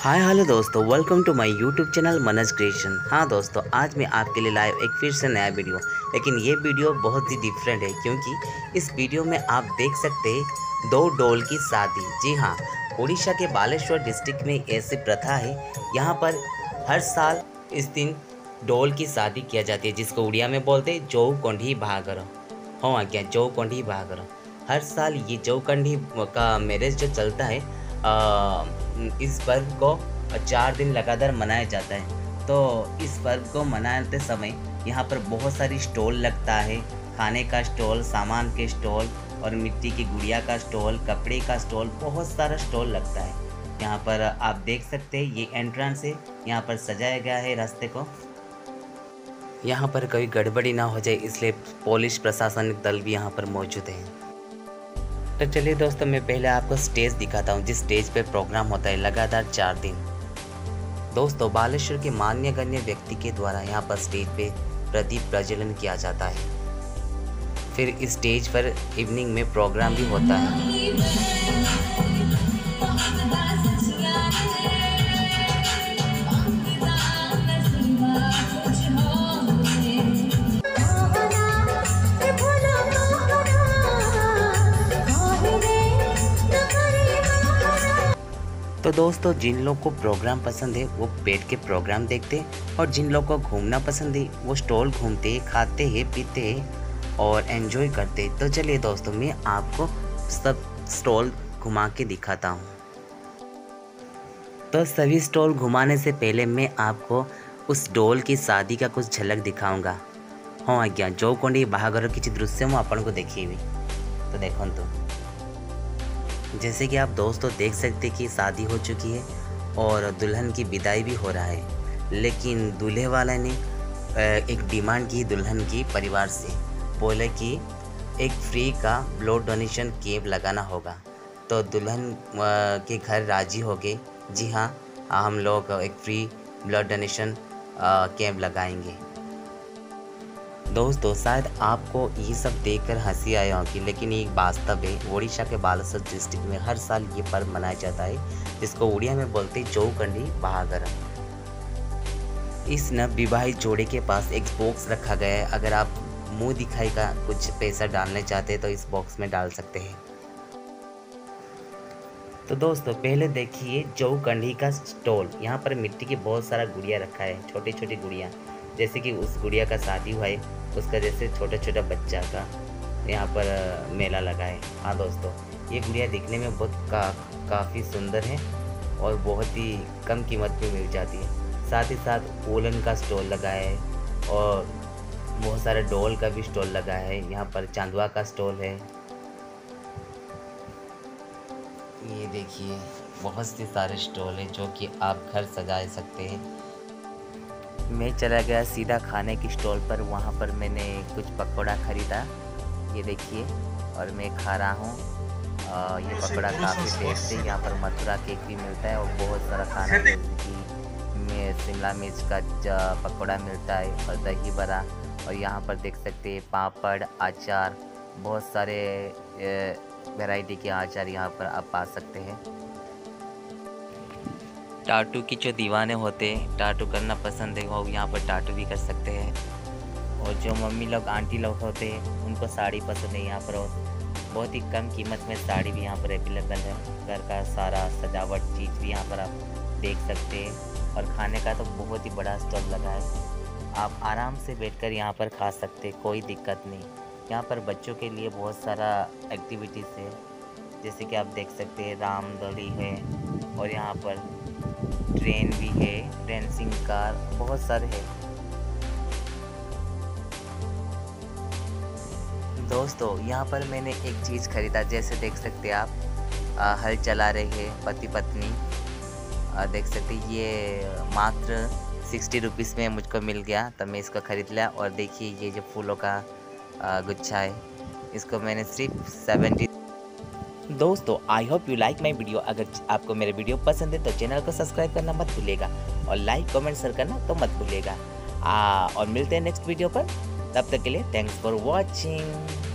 हाय hello दोस्तों. Welcome to my YouTube channel Manaj creation हाँ दोस्तों, आज मैं आपके लिए लाइव एक फिर से नया वीडियो लेकिन ये वीडियो बहुत ही डिफरेंट है, क्योंकि इस वीडियो में आप देख सकते हैं दो डोल की शादी. जी हाँ उड़ीसा के बालेश्वर डिस्ट्रिक्ट में ऐसी प्रथा है, यहाँ पर हर साल इस दिन डोल की शादी किया जाती है, जिसको उड़िया में बोलते हैं जौ कंढी भागर. हाँ आज्ञा जौ कंढी भागर. हर साल ये जौ कंढी का मैरिज जो चलता है इस पर्व को चार दिन लगातार मनाया जाता है। तो इस पर्व को मनाते समय यहाँ पर बहुत सारी स्टॉल लगता है। खाने का स्टॉल, सामान के स्टॉल और मिट्टी की गुड़िया का स्टॉल, कपड़े का स्टॉल, बहुत सारा स्टॉल लगता है। यहाँ पर आप देख सकते हैं, ये एंट्रेंस है। यहाँ पर सजाया गया है रास्ते को। यहाँ पर कोई गड़बड़ी ना हो जाए, इसलिए पुलिस प्रशासनिक दल भी यहाँ पर मौजूद है। तो चलिए दोस्तों, मैं पहले आपको स्टेज दिखाता हूँ, जिस स्टेज पे प्रोग्राम होता है, लगातार चार दिन। दोस्तों, बालेश्वर के मान्य गण्य व्यक्ति के द्वारा यहाँ पर स्टेज पे प्रदीप प्रज्वलन किया जाता है। फिर इस स्टेज पर इवनिंग में प्रोग्राम भी होता है। तो दोस्तों, जिन लोग को प्रोग्राम पसंद है, वो बैठ के प्रोग्राम देखते और जिन लोग को घूमना पसंद है, वो स्टॉल घूमते खाते हैं, पीते है और एंजॉय करते तो चलिए दोस्तों, मैं आपको सब स्टॉल घुमा के दिखाता हूँ। तो सभी स्टॉल घुमाने से पहले मैं आपको उस डोल की शादी का कुछ झलक दिखाऊँगा। हाँ आज्ञा, जो कौन बाहाघर किसी दृश्य मुझे को हुई तो देखो तो। जैसे कि आप दोस्तों देख सकते कि शादी हो चुकी है और दुल्हन की विदाई भी हो रहा है। लेकिन दूल्हे वाले ने एक डिमांड की दुल्हन की परिवार से। बोले कि एक फ्री का ब्लड डोनेशन कैंप लगाना होगा। तो दुल्हन के घर राज़ी हो गए। जी हाँ हम लोग एक फ्री ब्लड डोनेशन कैंप लगाएँगे। दोस्तों शायद आपको ये सब देखकर हँसी आया होगी, लेकिन ये वास्तव है, ओडिशा के बालासोर डिस्ट्रिक्ट में हर साल ये पर्व मनाया जाता है, जिसको उड़िया में बोलते चौकंडी बहागर। इस न विवाहित जोड़े के पास एक बॉक्स रखा गया है। अगर आप मुँह दिखाई का कुछ पैसा डालना चाहते हैं तो इस बॉक्स में डाल सकते हैं। तो दोस्तों, पहले देखिए जौ कंडी का स्टॉल यहाँ पर मिट्टी की बहुत सारा गुड़िया रखा है छोटी छोटी गुड़िया। जैसे कि उस गुड़िया का शादी हुआ है, उसका जैसे छोटा छोटा बच्चा का यहाँ पर मेला लगा है। हाँ दोस्तों, ये गुड़िया दिखने में बहुत का, काफ़ी सुंदर है और बहुत ही कम कीमत में मिल जाती है। साथ ही साथ वोलन का स्टॉल लगा है और बहुत सारे डॉल का भी स्टॉल लगा है। यहाँ पर चांदवा का स्टॉल है। ये देखिए, बहुत से सारे स्टॉल हैं जो कि आप घर सजा सकते हैं। मैं चला गया सीधा खाने की स्टॉल पर। वहाँ पर मैंने कुछ पकौड़ा ख़रीदा, ये देखिए, और मैं खा रहा हूँ। ये पकौड़ा काफ़ी टेस्ट है यहाँ पर मथुरा केक भी मिलता है और बहुत सारा खाना जैसे शिमला मिर्च का पकौड़ा मिलता है और दही बड़ा, और यहाँ पर देख सकते हैं, पापड़, अचार, बहुत सारे वैरायटी के अचार यहाँ पर आप पा सकते हैं। टाटू की जो दीवाने होते हैं, टाटू करना पसंद है, वो यहाँ पर टाटू भी कर सकते हैं। और जो मम्मी लोग, आंटी लोग होते हैं, उनको साड़ी पसंद है यहाँ पर, और बहुत ही कम कीमत में साड़ी भी यहाँ पर अवेलेबल है। घर का सारा सजावट, चीज़ भी यहाँ पर आप देख सकते हैं। और खाने का तो बहुत ही बड़ा स्टॉल लगा है। आप आराम से बैठकर यहाँ पर खा सकते कोई दिक्कत नहीं। यहाँ पर बच्चों के लिए बहुत सारा एक्टिविटीज़ है। जैसे कि आप देख सकते हैं राम दली है, और यहाँ पर ट्रेन भी है डेंसिंग कार बहुत सारे है। दोस्तों यहाँ पर मैंने एक चीज़ ख़रीदा जैसे देख सकते हैं आप आ, हल चला रहे हैं पति पत्नी आ, देख सकते ये मात्र सिक्सटी रुपीज़ में मुझको मिल गया तब मैं इसको ख़रीद लिया। और देखिए ये जो फूलों का गुच्छा है इसको मैंने सिर्फ़ सेवेंटी दोस्तों I hope you like my video अगर आपको मेरे वीडियो पसंद है तो चैनल को सब्सक्राइब करना मत भूलेगा और लाइक कमेंट शेयर करना तो मत भूलेगा और मिलते हैं नेक्स्ट वीडियो पर। तब तक के लिए थैंक्स फॉर वॉचिंग